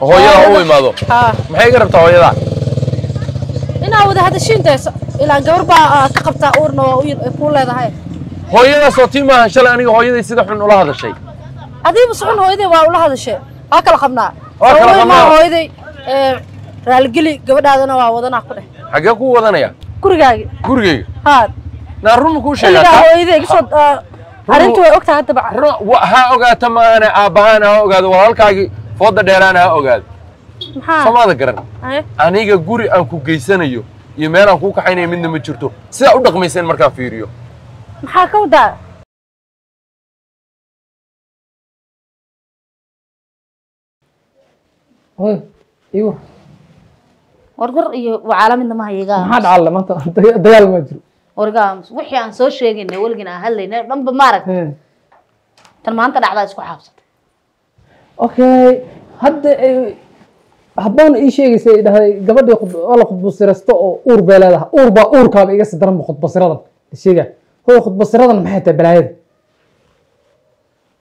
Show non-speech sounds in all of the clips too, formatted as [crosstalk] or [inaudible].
hooyada u imaado. Haa maxay ga rabtaa hooyada? Inaa wada hadashiinteesa ilaan gabar baa ah, ka qabtaa uurna waa kuu leedahay. Hooyadaasoo tii maahan shalay aniga hooyaday sida xun ula hadashay. Adiiba socon hooyaday waa ula hadashee waa kala qabnaa. Maa hooyaday ee, raaligeli gabadhaadana waa wadanaa ku dheh. Xaggee ku wadanaya? Gurigaagi. Gurigayga haa. Naa run kuu sheegaa hooyaday iga soo ah, arrintu way ogtahay hadda baca Ru- wa- ha ogaata maahane aabbahaana ha ogaado walaalkaagii fooda dheeraana ha ogaado somaada garan. Aniga guri aan ku geysanayo iyo meel aan kuu kaxaynayo midna ma jirto. Sidaa u dhaqmaysa in markaan fiiriyo? Maxaa ka wadaa? Wargar iyo wacaalamidna ma hayagaa maxaa dhacalle maanta daga- dagaal ma jiro. Wargaa wixii aan soo sheegaynay weligin aan hadlaynay dhanba maarag tan maanta dhacdaa isku xaabsatay okay hadda eh, habboon ii sheegaysa ay dhahday gabadhii la khudbasiraysto oo uur bay leedahay. Uur baa uurkaaba iga sii daran ba khudbasiradan. Sheega hooy khudbasiradan maxay tahay balaayada?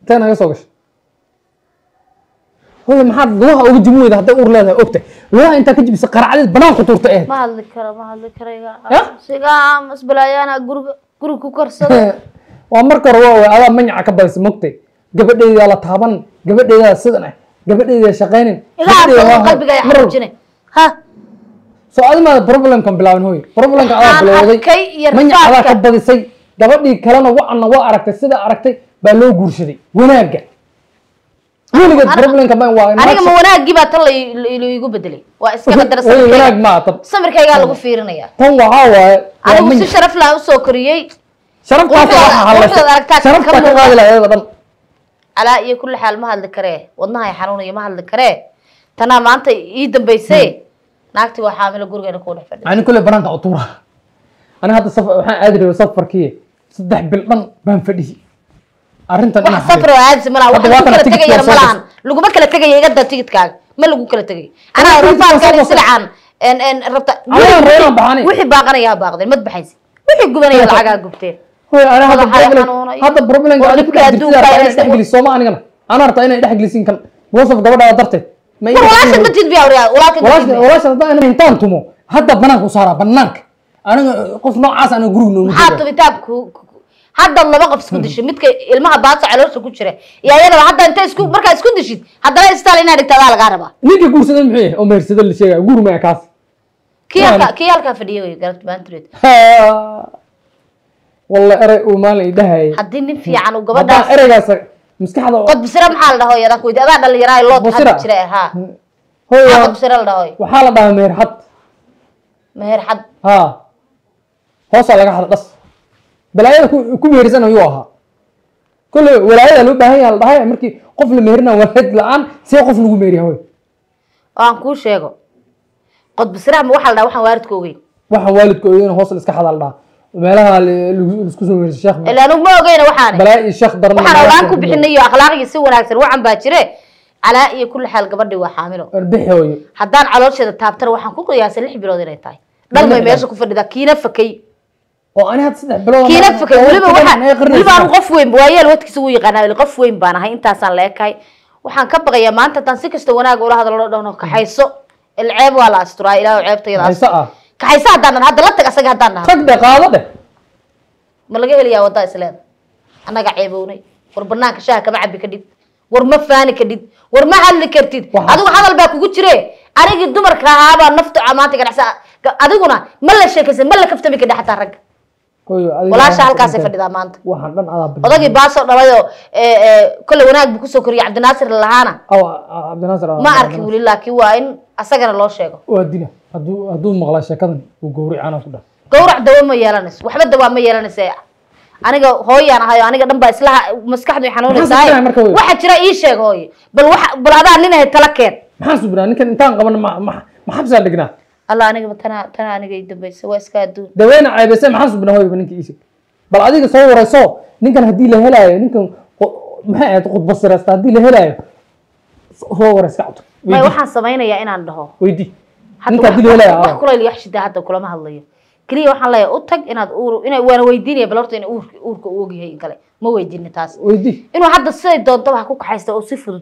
Intee naga soo gashay hooy maxaad lugaha uga jibin weyda hadday uur leedahay ogta lugaha intaa ka jibisa qaracdeed banaan ku tuurta eh ma hadli karo ma hadli Ya? sigaa guriga guriga ku karsada [laughs] waa marka hore waa adaa manyaca ka badisa mogtay gabadheydaa la taaban gabadheydaa sidan ah gabadheydaa shaqaynin iga gabadheyda waa- arko qalbiga ay mar walba- xanuujinay ha. Soo adi maada problemkan bilaaban hooy problemka adaa bilowday. adaa ka badisay. Gabadhii kalena wacanna waa aragtay sidaa aragtay baa loo guursaday. Wanaagga. Weligeed Ana- problemka ma waa aniga ma wanaagii baa tan la- la- la igu bedelay waa iska qadar Hooy, wanaag samirkayga maa tan samirkaygaa lagu fiirinaya tan waxaa waaye waa anigu si manyac sharaf laha u soo koriyey. Sharaftaas Quruxda- waxaa hadlaysa quruxda aragtaa ka sharaftaa ka muuqda. qaadi lahayd oo dhan calaa iyo kulli xaal ma hadli karee wadnahay xanuunaya ma hadli karee tanaa maanta ii dambaysay. Naagtii waa xaamilo gurigeena kuu dhex fadhida ani kule banaanka u tuura ani hadda saf waxaan aadi rabay safarkii saddex bil dhan baan fadhihi arrintan wax inaan safar oo aadisi malaha wax Hadda waa lagu kana kala malahan laguma tegaya iga daa tigidkaaga ma lagu kala tegay. Anaa tigidka rafaadkaan soo isilacaan en en rabta Anaa reeraan baxanay. wixii baaqanaya ha baaqdeen mad baxaysi wixii gubanaya lacagaa gubteen hadda Madaxa problem xanuunaya. hadda problemka Oo ani dhibka ku dhex adduunka jirtay inay inay dhex geliso sooma anigana. Ana harta inay dhex gelisin kan. Because of gabadhaada darteed. Ma war walaashan ma tidbiya waryaa walaalka ma walaasha tidbiya walaasha hadda inaan intaan tumo hadda banaanka u saaraa banaanka. Aniga qof noocaas aniga guriga noogu maxaa jira tubitaabku haddaad laba qof isku dishay midka ilmaha baasa caloosha ku jira iyo ayadaba hadda inta isku markaa isku dishid haddana istaal inaad dhigta adaa lagaa rabaa. Ninkii guursaday muxuu yahay? Oo mehersada la sheegaya guri maya kaas kii halkaa kii halkaa fadhiya wey garabta walla erey uu maalin idhahayay haddii nin fiican uu gabadhaas ereygaas maskaxda qod bisira maxaa la dhaho yara kuweydi adaa dhallinyaraa loo taxan jira ha. Hoy qod bisira la dhahoy waxaa la dhahaa meher xad meher xad ha. Hoosaa laga xada dhas balaayada ku mehersan ayuu ahaa. Kolle walaayada loo baahan yaha la dhahay markii qof la meherina walaad la'aan see qof lagu meeriya hoy aan kuu sheego. Qod bisiraha ma waxaa la dhaha waxaan waalidka ogeyn waxaan waalidka ogeyn meelaha soo sheekh ilaa anugu ma iyo sheekh daran waxaan ogaan ku bixinay iyo si wanaagsan. Wacan baa jire calaa iyo kulli xaal gabadhii waa xaamilo. Bixi hooyo. Haddaan caloosheeda taabtana waxaan ku qiyaasay lix bilood inay tahay. Dhan bay meesha ku fadhidaa. Kiina fakay. Oo ani hadda saddex bilood kiina fakay. weliba waxa ay qarnaysaa. weliba anu qof weyn waayeel wadkiisa wuu yaqaanaa qof weyn baan ahay. Intaasaan la ekahay. Waxaan ka baqayaa maanta haddaan si kasta wanaag ula hadlo dhahno kaxayso ilceeb waa la asturaa ilaahu ceebtayda hayse haddaan dhahan hadda la tag asaga haddaan dhahan tag dhe qaado dheh ma laga helayaa waddaa isleeda annaga ceebownay war banaanka shaaha kama cabi kadhid war ma faani kadhid war ma hadli kartid. Adigu hadal baa kugu jire. Anigii dumarka ahaabaa naftu maanta ganacsa adiguna ma la sheekaysan ma la kaftami kadhi xataa ragga walaasha halkaasay fadhidaa maanta. Odagii baasoo dhalayoo kolle wanaag buu ku soo koriyay cabdinaasir lahaana. Aw cabdinaasir ma arkin weli laakiin waa in asagana loo sheego hadduu hadduu maqlaa sheekadan uu gowricana ku dhah gawrac dawa ma yeelanayso waxba dawaa ma yeelanaysa aniga hooyaan ahayo aniga dhan baa islaha maskaxdu xanuunaysaa marka wey? waxa jira ii sheeg hooyo bal waxa bal adaa nin ahay tala keen. Maxaan subnaa ninkan intaan qaban ma ma ma xabsaa dhignaa? Alla aniga tana tana aniga ii dambaysa waa iska adduun. Daweyna ceebeyse maxaan subnaa hooyba ninka iisig bal adiga soo warayso ninkan haddii la helaayo ninkan maxay ahayd khudba sirasta haddii la helaayo soo warays kacabto may waxaan samaynayaa inaan dhaho. Weydi hadda ninka wax- haddii la helaayo wax ah. kulayl iyo wax shida hadda kulama hadlayo. Keliya waxaan leeyahay u tag inaad uur ina waana weydiinaya bal horta ina uurka uurka u ogyahay in kale. Ma weydiini taas. Inuu hadda siday doontaba ha ku kaxaysta oo si fudud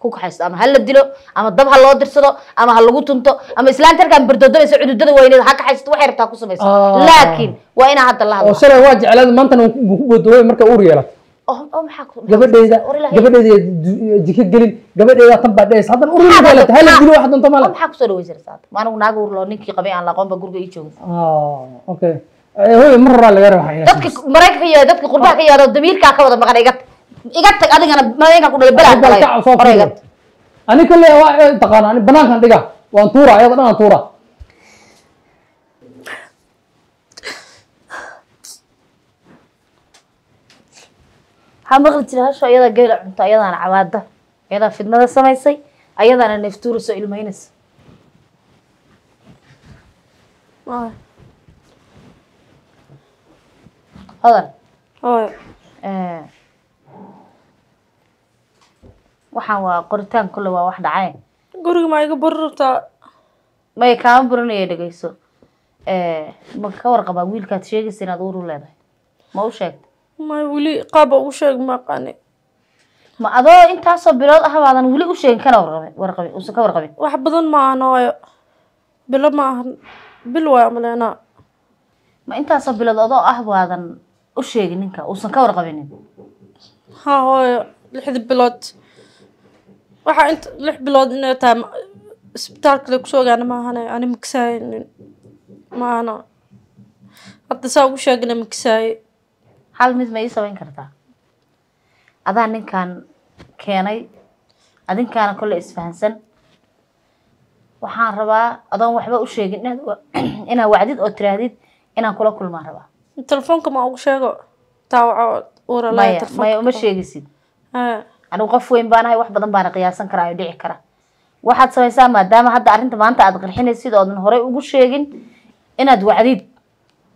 ku kaxaysto ama ha la dilo ama dab ha loo dirsado ama ha lagu tunto ama islaanta halkaan bardoodabaysa cududada weyneed ha kaxaysto waxay rabtaa ku samayso. Ah. laakiin waa inaa hadda la hadlo. Shalay waa jeclaad maantana wuu ku boodooy marka uur yeelato ilaahay. gabadhayda jika gelin gabadhayda tan baa dhehaysa haddan uur yeelata hala dilo wax doonto oo male maxaa ku soo dhaweysarsaa maanigu naaga urloo ninkii qabay aan la aqoon ba guriga ii joogin ah okay. Eh, hooyo mar horaa laga raba dadka maraykanka iyo dadka qurbaha ka yimaado damiirkaa ka wada maqan iga iga tag adigana maraykanka ku dhalay belaa galay hore iga tag. Ani kale waa eh, taqaana ani banaankan dhiga waan tuura ayada dhan aan tuura waxaa maqli jira hasho ayadaa geela cunto ayadaana cabaada ayadaa fidnada samaysay ayadaana neeftuurasoo ilmaynaysa hodan waxaan waa qoritaan kulle waa wax dhacay. Guriga ma iga bari rabtaa may kaama burinaya dhegeyso ma ka warqabaa wiilkaad sheegaysa inaad uur u leedahay? Ma u sheegta may weli qaaba ugu sheeg ma aqaani ma adoo intaasoo bilood ah baadan weli u sheegin kana warqabin warqabin uusan ka warqabin wax badan ma ahan hooyo bilo ma ahan. Bil waay amaleenaa ma intaasoo bilood adoo ah baadan u sheegin ninka uusan ka warqabinin ha hooyo lixda bilood. Waxaa inta lix bilood inay tahay ma- isbitaalka la ku soo ogaana ma ahane ani makisaayin ma ahana hadda saa ugu sheegina makisaaye hal mid ma ii samayn kartaa? Adaa ninkan keenay adinkaana kolle isfahansan. Waxaan rabaa adoon waxba u sheegin inaad [clears throat] wacdid oo tiraahdid inaan kula kulmaan rabaa. Telefoonka ma ugu sheego? Taawaco maya uma sheegisid. Ha anigu qof weyn baanahay wax badan baana qiyaasan karaa oo dhici kara waxaad samaysaa maadaama hadda arrinta maanta aad qarxinaysid oodan horey ugu sheegin inaad wacdid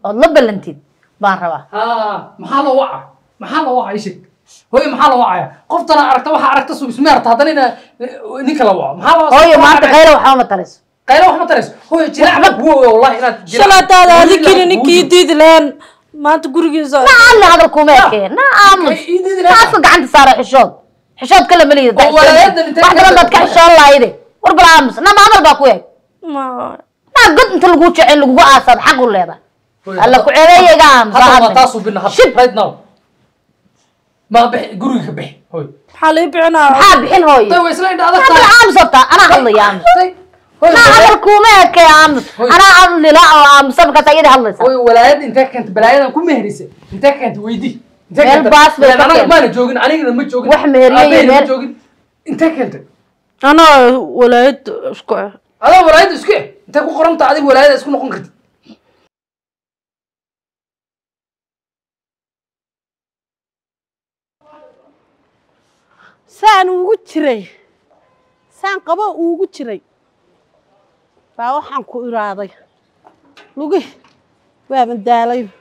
ood la ballantid baan rabaa ha maxaa la waca maxaa la waca isheg hooyo maxaa la wacaya qoftana aragta waxaa aragta su ismeerta haddana ina ninka la waco. Maxaa la hooyo maanta qaylo waxba ma talayso qaylo wax ma tarayso hooyo jilacba kuwo wallahi inaad jilaac- adikina la- ninkii diidi lahayn. Maanta gurigiisa nacamle hadal kuma ekeen. Nacam gacanta saara xishood. Xishood kale ma liida Oo walaayadan intee wax badan baad ka xishoon laayde war bal aamus. Na maamal baa ku eeg naa god inta laguu jecel lagugu aasaad xaq u leedahay alla ku aamus waa taasuu bina Shib. right now. Ma bixi guriga ka bixi. Hooyo maxaa lii bixinaa? Maxaa bixin hooyo tay way isla indha adag tahay aamus horta anaa hadlaya aamus Tay, hooyo, naa walaayad- hadal kuma ekee aamus anaa hadlila oo aamusa markaas ayada hadlaysa. Hooyo walaayad intee keenta balaayadan ku meherisay intee keenta intee Meel keenta? baas bay ka anaga keentay. maana joogin anigana ma joogin. Wax ma meel- joogin. Intee keentay anaa walaayad isku ah adaa walaayada isku eh. Intee ku qoranta adiga walaayada isku noqon kartid saan ugu jiray. Saan qabo uugu jiray. Baa waxaan ku iraaday. Lugi waaban daalayba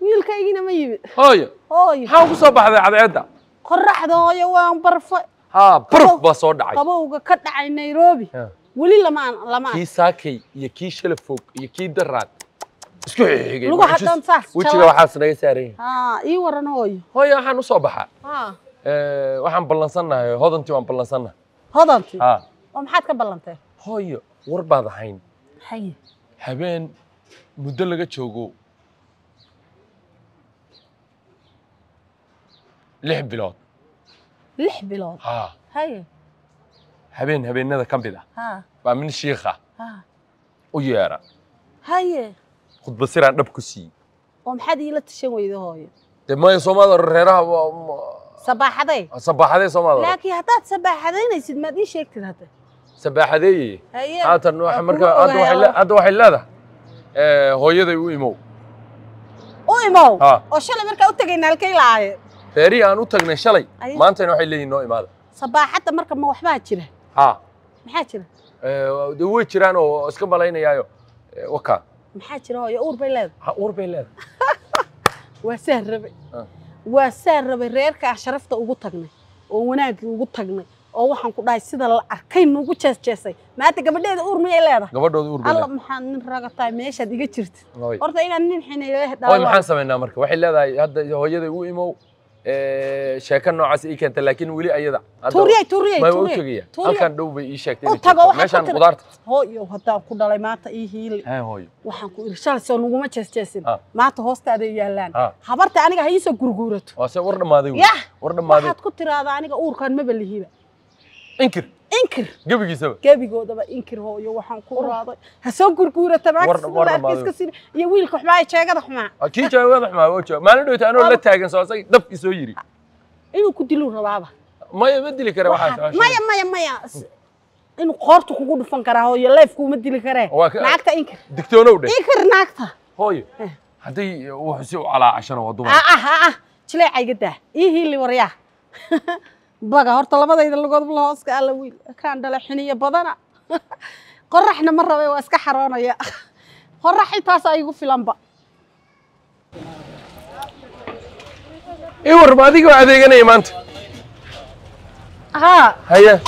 wiilkaygina ma yimid. Hooyo. Hooyo. Maxaa ku soo baxday cadceedda? Qoraxda hooyo waan barfa haa barf baa soo dhacay. qabowga ka dhacay nairobi. Weli lamaan lamaan kii saakay iyo kii shalafoog iyo kii daraad isku xigay Lugu haddaan saas, jalaad. waxaas naga saaran yahay. Haa ii waran hooyo. Hooyo waxaan u soo baxaa. Haa waxaan ballansannahay hodantii waan ballansannahay. Hodantii? Oo maxaad ka ballanteen hooyo war baad ahayn. Haye habeen muddo laga joogo. Lix bilood. Lix bilood? Haa haye habeen habeenada ka mid ah. Baa min shiikha haa u yeera. Haye khudba siraan dhab ku siiyey oo maxaad iila tashan weyda hooyo? Dee maya soomaalida reeraha sabaaxaday sabaaxadee soomaalida laakiin haddaad sabaaxadaynaysid maad ii sheegtid hadda sabaaxadeeye haatan waxa marka hadda waxay hadda leedahay hooyaday u imow u imow oo shalay markaa u tegayna halkay laaye reerihii aan u tagnay shalay maantana waxay leeyihiin noo imaada sabaaxadda marka ma waxbaa jira haa maxaa jira dee way jiraan oo iska malaynayaayo wakaa maxaa jira hooyo uur bay leedahay ha uur bay leedahay waa saan rabay. Waa saan rabay reerkaa sharafta ugu tagnay oo wanaaggii ugu tagnay oo waxaan ku dhahay sida la arkay nuugu jeesjeesay. Maanta gabadheeda uur miyay leedahay? Gabadhooda uur alla leedahay. maxaad nin raga tahay? Meeshaad iga Hooy. horta inaad nin xinay hooy maxaan samaynaa marka? Waxay leedahay hadda hooyaday u imow sheeko noocaas ii keenta laakiin weli ayada. Halkan dhow bay ii sheegtay u inay tago joogto. waxaad meeshaan ku tiri- qudaarta. Hooyo haddaan ku dhalay maanta ii hiili waxaan ku iri shalay soo naguma jeesjeesin Ah. maanta hoostaada yaallaan Ah. habarta aniga ha iisoo gurguurato. War yah! War dhammaaday. Waxaad ku tiraahdaa aniga uurkaan maba lihiba. Inkir inkir. Gebigiisaba gebigoodaba inkir hooyo waxaan ku raaday. Ha soo maakiska sin iyo wiilka xumaa ee jeegada xumaa. Ah, kii jawaabada xumaa maalin dhowta anoo la taagan soo asag dabkii soo yiri. Inuu ku diluu rabaaba. Maya ma dili kare waxaas maya maya maya. Inuu qoorta kugu dhufan karaa hooyo leefkuuma dili karee naagta inkir. Digtoonow dhe inkir naagta. Hooyo. Hadday wuxuu si u calaacashana waa dumar ah ah jileeca iga daa. Ii hiili waryaa [laughs] baga horta labadayda lugood la hooska alla wiil. Kaan dhala xiniyo badana. [laughs] Qoraxna ma rabe waa iska xaroonaya. [laughs] Qorax intaasaa igu filanba. Ii warma adiga waa adeeganaya maanta? Haa haye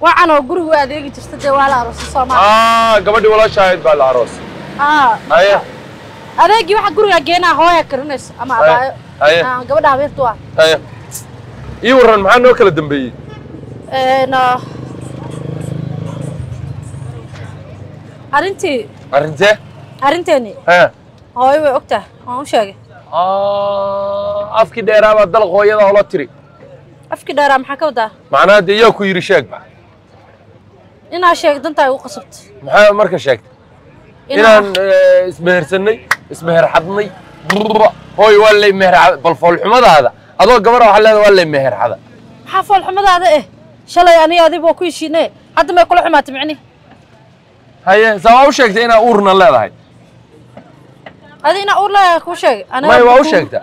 wacan oo guriga u adeegi jirta dee waa la aroosay soomaali ah gabadhii walaasha ahayd baa la aroos haa haye adeegii waxa guriga geenaa hooya karinayso ama abaayo. Gabadha habeertu ah haye ii warran maxaa noo kala dambeeyey? Arrintii? Arrintee arrinteeni? Hooyo way ogtahay waan u sheegay. Afkii dheeraa baa dalaq hooyada oola tiri. Afkii dheeraa maxaa ka wadaa macnaha dee yaa ku yidhi sheegba inaa sheeg dantaa igu qasabtay maxaa marka sheegtay? Inaan eh, ismehersanay ismeherxadnay. Hooy waa lay meherxada bal foolxumadaada adoo gabadha waxaa leedahay waa lay meherxada maxaa foolxumadaada eh shalay aniga adiga waa ku heshiine hadda may kula xumaatay micni. Haye saa waa u sheegtay inaa uurna leedahay? Adi inaa uur leeyahay kuu sheegay. May waa u sheegta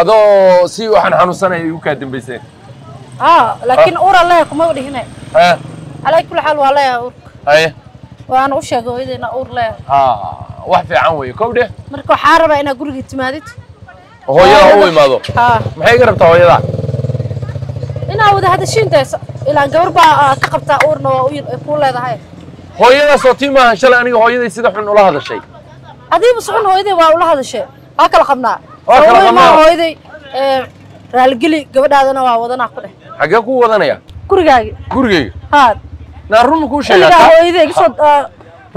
adoo si waxaan xanuunsanaya igu kaa dambayseen haa laakiin uuraan leeyahay kuma dhihine haye calaa kulli xaal waa leeyahay uur haye? Waana u sheegay hooyada inaa uur leeyahay. Ha wax fiican weeye kow dheh marka waxaa rabaa inaa guriga timaadid hooyada u imaado. Haa maxay iga rabtaa hooyada? Inaa wada hadashiintaysa ilaan gabar baa ah, ka qabtaa uurna waa kuu leedahay. Hooyadaasoo tii maahan shalay aniga hooyaday sida xun ula hadashay. Adiiba socon hooyaday waa ula hadashay. Waa kala qabnaa. Maa hooyaday ee, raaligeli gabadhaadana waa wadanaa ku dheh. Xaggee ku wadanaya? Gurigaagi. Gurigayga haa. Naa run kuu xilligaa sheegaa hooyaday iga soo ah,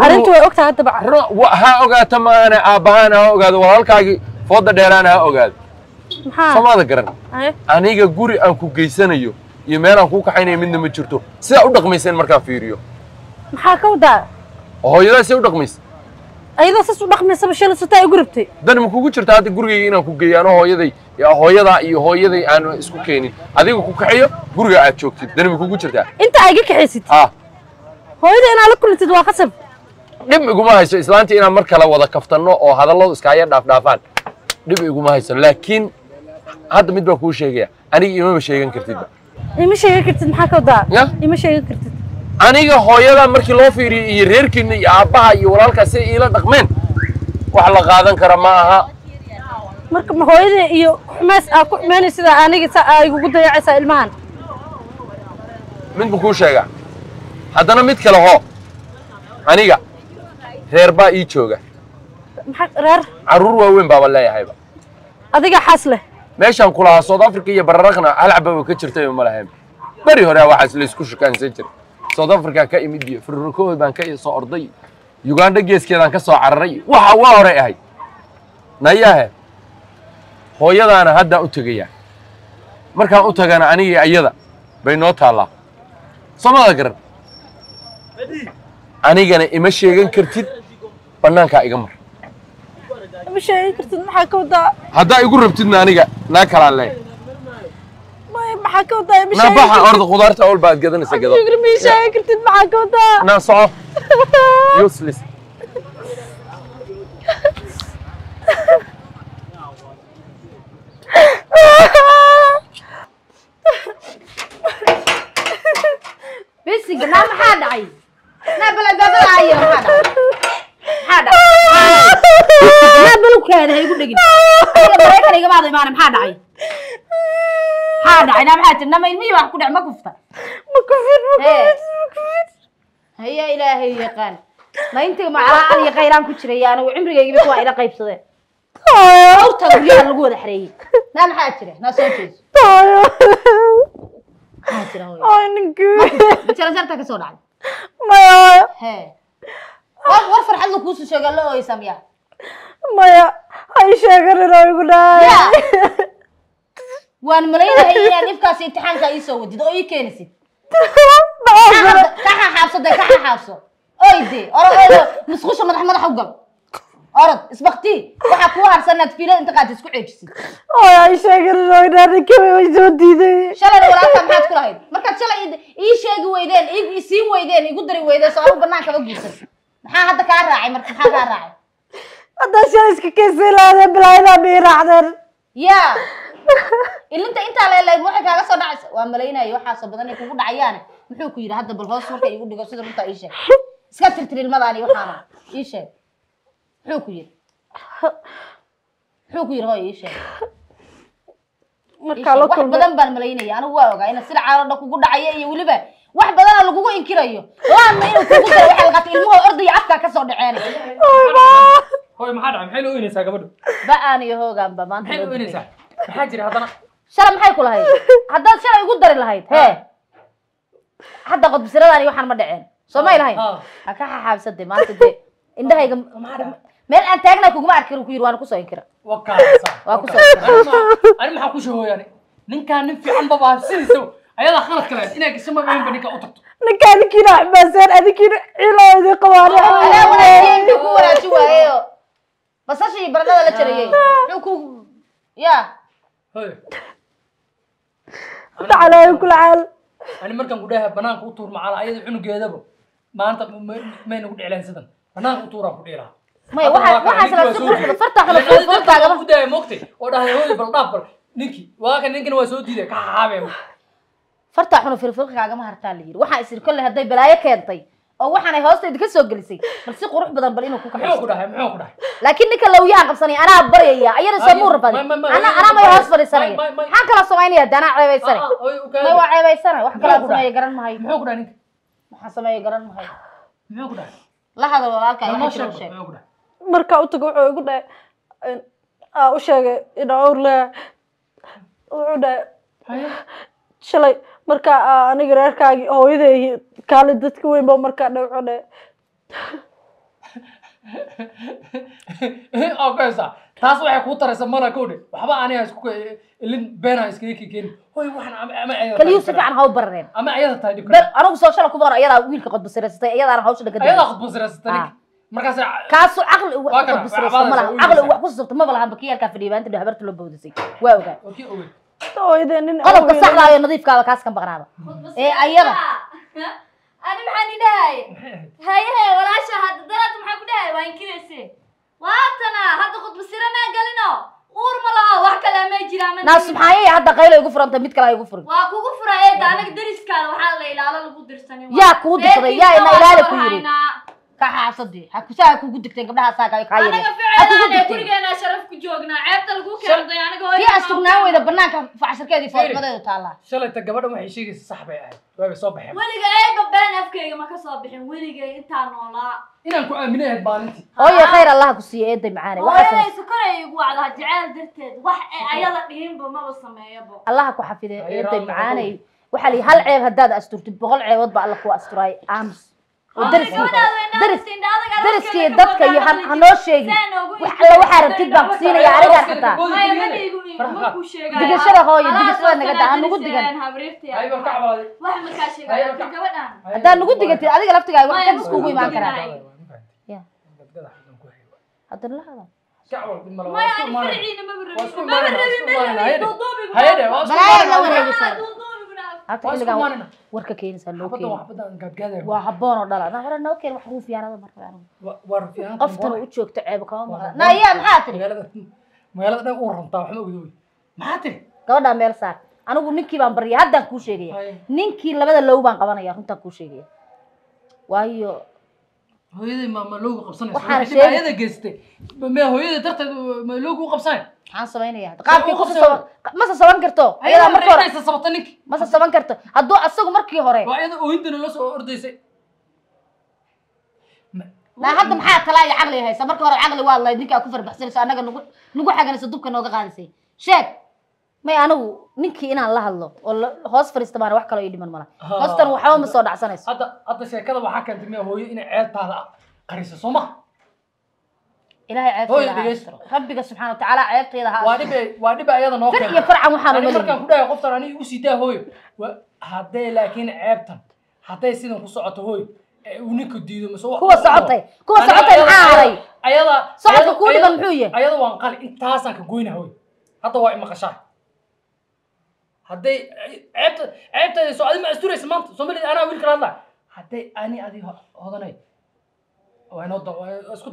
arrintu way ogtahay hadda baca Ro- wa- ha ogaata maana aabbahaana ha ogaado walaalkaagii fooda dheeraana ha maxaa? Somaada garan. Haye. aniga guri aan ku geysanayo iyo meel aan kuu kaxaynayo midna ma jirto. Sidaa u dhaqmayseen markaan fiiriyo. Maxaa ka wadaa? Hooyadaa see u dhaqmaysa ayadoo sas u dhaqmaysaba shalay sotaa igu rabtay. Dan ma kugu jirta hadda gurigayga inaan ku geeyo? Anoo hooyaday hooyadaa iyo hooyaday aan isku keenin. Adiga ku kaxeeyo guriga aad joogtid. Dan ma kugu jirtaa? Inta ay iga kaxaysid? Hooyada inaa la kulantid waa qasab. Dhib iguma hayso islaanta inaan mar kale wada kaftanno oo hadalladu iskaaya dhaafdhaafaan dhib iguma hayso laakiin hadda mid baan kuu sheegaya aniga imama sheegan kartidba ima sheegan kartid maxaa ka wadaa? Ya. ima sheegan kartid. Aniga hooyada markii loo fiiriyo iyo reerkiina iyo aabbaha iyo walaalkaa si iila dhaqmeen wax la qaadan kara ma aha. Marka ma hooyada iyo xumays aa ku xumaynaysa aniga sa aa igugu dayacaysaa ilmahan? Mid baan kuu sheegaa. Haddana mid kale hoo aniga reer baa ii jooga reer? Carruur waaweyn baaba leeyahayba adiga xaas leh. Meeshaan ku lahaa south africa iyo bararaqna hal cababa ka jirtay ma lahayn. Beri hore waxaas laysku shukaansan jiray. South africa ka imid iyo firrikood baan ka soo orday. Uganda geeskeedaan ka soo cararay. Waxa waa hore ahay nayahe hooyadaana haddaan u tegayaa. Markaan u tagana aniga ayada bay noo taallaa. Soomada garan anigana ima sheegan kartid. Bannaankaa iga mar ima sheegan kartid maxaa ka wadaa? Haddaa igu rabtidna aniga naa kalaa Maya, maxaa ka wadaa? Ima naa sheegan baxa orda khudaarta awal baad gadanaysa gado. Fikir ma ii sheegan kartid maxaa ka wadaa? Naa soco. [laughs] Useless. Bisiga naa maxaa dhacay? Naa balagaadada ayo maxaa dhacay? Maxaa dhacay balugkaada ha igu dhegin aniga maraykan igamaada imaana maxaa dhacay maxaa dhacay naa maxaa tiri nama ilmihii wax ku dhac ma kufta ma kufid ma Hee. kufid haya ilaahay yaqaan ma intiga macalaa iyo qayraan ku jiray anigu cimrigaygiba waa ila qaybsadeen awrta guryaha lagu wada xareeyey naa maxaa jira naa soo jeeso maxaa jira hooyo hooyo ninkii jarajarta ka soo dhacday maya hee war farxad la kuusoo sheegaa la ooyeysaa miya maya hay sheeganin oo igu dhahay Ya. waan malaynahay inaad dhibkaas imtixaanka ii soo wadid oo ii keenisid ka xaxaabso dee ka xaxaabso oy dee orod musqusha madax madax u gal orod isbakti waxaa kuu harsan inaad inta qaata isku ceejisid hooyo hay sheeganin oo igu dhahay ninkii way soo diiday shalayna walaalka maxaad ku lahayd markaad shalay ii- sheegi weydeen ii ii siin weydeen igu dari weydeen soo anugu banaan kama guursan maxaa hadda kaa raacay marka maxaa kaa raacay haddaa shalay iska keensay lahaadeen bilaayadaa ma ii raacdeen ya. Ilinta intaa leeleeg waxay kaaga soo dhacaysa. Waa malaynaya waxaasoo badan ay kugu dhacayaane muxuu ku yidhi hadda bal hoos marka igu dhigo sida runta ii sheeg. Iska tirtir ilmadaani waxaana ii sheeg. Muxuu ku yidhi? Muxuu ku yidhi hooy ii sheeg. Wax badan baan malaynaya anigu waa ogaa ina sida caaladha kugu dhacaya iyo weliba. Wax badana lagugu inkirayo. Laanna inuu kugu daro waxay ordaya afkaa ka soo dhaceen hooy maxaa dhacay? Maxay la oynaysaa gabadhu? Ba'aan iyo hoogaanba maanta maxay la oynaysaa maxaa jira haddana? Shalay maxay ku lahayd? Haddaad shalay igu dari lahayd hee? Hadda qodbisiradaani waxaan ma dhaceen soo may lahayn Ah. ha ka xaxaabsade maanta dee indhahayga meel aan taagnay kuguma arkin ku yiri waana ku soo inkira. [laughs] Waa ku soo ani maxaa ku shahooyaane ninkaan nin fiican baba sidaysa ayadaa khalad kale inaa gasho magainba ninka u tagto. Ninkaa ninkiina xamaaseen adinkiina ciloo idin qabaane anaa wanaajiye inta ku wanaaji waayeyo basashii baradhada la jarayey muxuu ku ya caal ani markaan ku dhahay banaanka u tuur macala ayada cunugeedaba maanta ma- mayna ku dhiclayn sidan banaanka u tuuraan ku maya waxaa waxaas la si quruxda farta xuna furtaagama ku daaya moogtay oo dhahay hooy bal dhaaf bal ninkii waa kan ninkina waa soo diiday ka xaxaabeen farta xuna firfirkaagama hartaa la yiri waxaan isiri kolley hadday balaayo keentay oo waxaanay hoosteeda ka soo gelisay. Bal si qurux badan bal inuu ku muxuu ku kaxaysto dhahay muxuu ku dhahay? Laakiin ninka lawyahan qabsanaya anaa baryaya ayada soo muu rabadi Ma- ma- ma- ana ma- anaa may ma- hoos fadhiisanaya ma- ma- maxaan kala samaynaya de anaa ceebaysane. Ah, ah, may waa ceebaysane wax kalaa sameeya garan mahayo maxaa sameeya garan mahayo muxuu ku dhahay? La hadal walaalka markaa u tago wuxuu igu dhahay aa u sheegay inaa ur leeyahay wuxuu dhahay shalay markaa aa aniga reerkaagii hooyaday kaali dadka weyn ba markaa dhahay wuxuu [laughs] dhahay oo kaysa taas waxay kuu taraysa mana kowdhe waxba aniga isku ilin beenaa iskaga keenin hoy waxaan ama ayada kaliyuu si fiican ha u barareen ama ayada tahay dhib bel anigu soo shala kuma hor ayadaa wiilka qodbasiraysatay ayadaana hawsha dhaga ayadaa dambaysa khudbasiraysata Ah. markaas kaasu caqli uu wax Waa ku kana, qodbasiraysta waa ma laha. cabaadaysa, caqli wax ku sabta maba lahanba kii halkaa fadhiya baanta habarta loo boodisay waa ogaa qodobka saxda ah iyo nadiifkaaba kaas kan baqnaaba ee ayada ani maxaan idhahay haye walaasha hadda daraad maxaa ku dhahay? Waa inkirayse waatana hadda khudbasiro maa gelino? Uur ma laho wax kale ma jiraan ma naa jirin. subxaayay hadda qaylo igu furanta mid kale igu furin waa kugu fura eeda anaga dariskaada waxaa la ilaalo lagu dirsanin Yaa kuu dirsaday, yaa ina ilaali ku yidhi. Gabdhaha saa kaa kaa anaga yare ha kugu ficilane digteen gurigeena sharaf ku joognaa ceebta lagu keenday anaga tii astugnaan weyda banaanka facsharkeedii foodmadeedu taallaa shalayta gabadhan waxay sheegaysa sax bay ahayd waabay soo baxeen weliga eeba been afkayga ma ka soo bixin weligay intaa noolaa inaan ku aaminay ahayd maalintii hooyo khayr allaha ku siiya eeday macaane waxaas hooyaday sokorey igu wacdaa jeceel darteed wax ay ayada dhihinba maba sameeyabo allaha ku xafide Ay, eeday macaanay waxaa la yidhi hal ceeb haddaad asturtid boqol ceebood baa alla kuwa asturaay aamus oo dariskii daris dariskii dadka iyo han- hanoo alla waxaa rabtid baan ku siinaya anigaa xataa digashada hooyo digashada naga daa digan haddaa nugu digatid adiga laftigaaga wax kadis kugu imaan karaa hayo haddana la hadal warka keenaysaa loo xabaddan waa keeni xabaddan gadgada waa habboon oo dhala. Noo keen wax ruufiyaanada marka anigu waa rufiyaanta qoftana u joogto ceebo kama maqla naayaa maxaa tiri? magaalada dhan uu rantaa waxma ogdoy maxaa tiri? Gabadhaa meel saar. Anigu ninkii baan baryay haddaan kuu sheegaya. Ninkii labada low baan qabanaya runtaan kuu sheegaya. Waayo hooyaday ma ma loogu qabsanayso Waxaan Waxay sheegay- ayada geystay ma hooyada darteed ma loogu qabsanay maxaan samaynaya qaabkii u ku masa saban karto. Ayadaa marka hore sabata ninki. masa saban karto. Hadduu asagu markii hore waa ayada ooyintana la soo ordaysay. Ma- hadda maxaa talaa iyo caqli haysa? Marka hore caqli waa lahayd ninkaa ku farbaxsanayso annaga nagu nagu xaganayso dubka nooga qaadisay. Sheeg may anigu ninkii inaan la hadlo oo hoos fariista maana wax kaloo ii dhiman mala. Hoostan waxba ma soo dhacsanayso. hadda hadda sheekada waxaa keentay hooyo inay ceebtaada qariso soo ma. Ilaahay astiro rabbiga subxaana watacaala ceebteeda ha waa dhibe waa dhibe ayada noo keentay iyo farcan waxaan ani uma markaan ku dhahay qoftan aniga u sii daa hooyo. Hadday laakiin ceebtan hadday sidan ku socoto hooyo uu ninka diido mise kuwa socotay kuwa socotay maxaa haray ayada Socodka kuu dhiman muxuu yahay? ayada waan qali intaasaan ka goyna hooyo. Hadda waa imaqashaa hadday ceebta ceebtayda soo adi ma asturaysa maanta soomaalida anaa wiilka la hadlaa hadday ani adi ho- hodanay isku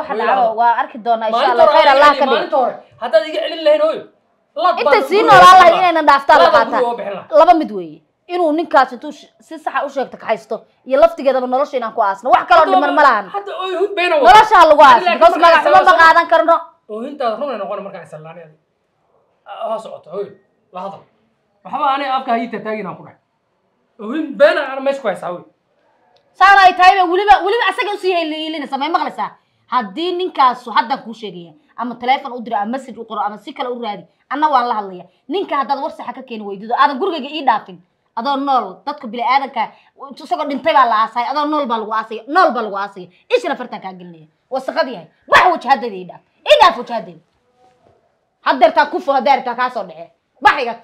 waxa dhaco waa arki doonaa insha allah hore khayr allah haddaad ka iga- dhig maalinta hore haddaad iga celin lahayn hooyo baan sii lahayd bixin inaynan dhaaftaan la qaataa laba mid weeye inuu ninkaas intuu si saxa u sheegto kaxaysto iyo laftigeedaba nolosha inaan ku aasno. Wax kaloo dhiman ma lahan. nolosha ha lagu aasno because markaa magaxumo ma qaadan karno. Oohintaada run ay noqon markaa isallaani adi ha socoto hooyo la hadal waxba ani afka hayii taataagin aan ku dhahay oohin beena ana meesha ku haysaa saana ay tahay weliba weliba asaga u sii hayliilinaysa may maqlaysaa haddii ninkaasu haddaan kuu sheegaya ama teleefon u diro ama message u qoro ama si kale u raadi anna waan la hadlaya. Ninka haddaad war saxa ka keeni weydido aadan gurigayga ii dhaafin. Adoo nool dadka bini-aadanka isagoo dhintay baa la aasay adoo nool baa lagu aasaya nool baa lagu aasaya. Ishna fartaan kaa gelinaya. Wasaqad yahay. Wax wajahadayda ii dhaaf. Ii dhaaf wajahadayda haddeertaa kufo haddeertaa kaa soo dhece bax